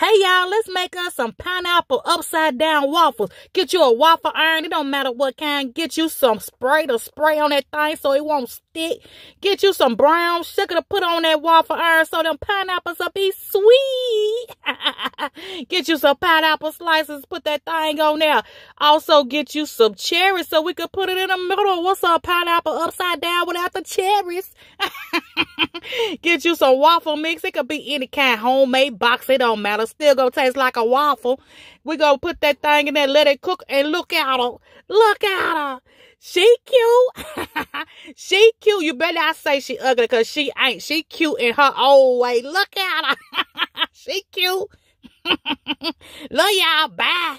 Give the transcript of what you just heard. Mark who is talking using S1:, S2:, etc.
S1: Hey, y'all, let's make us some pineapple upside down waffles. Get you a waffle iron. It don't matter what kind. Get you some spray to spray on that thing so it won't stick. Get you some brown sugar to put on that waffle iron so them pineapples will be sweet. get you some pineapple slices. Put that thing on there. Also, get you some cherries so we can put it in the middle. What's up, pineapple upside down without the cherries? get you some waffle mix. It could be any kind, homemade box. It don't matter still gonna taste like a waffle. We gonna put that thing in there, let it cook, and look at her. Look at her. She cute. she cute. You better not say she ugly because she ain't. She cute in her old way. Look at her. she cute. Love y'all. Bye.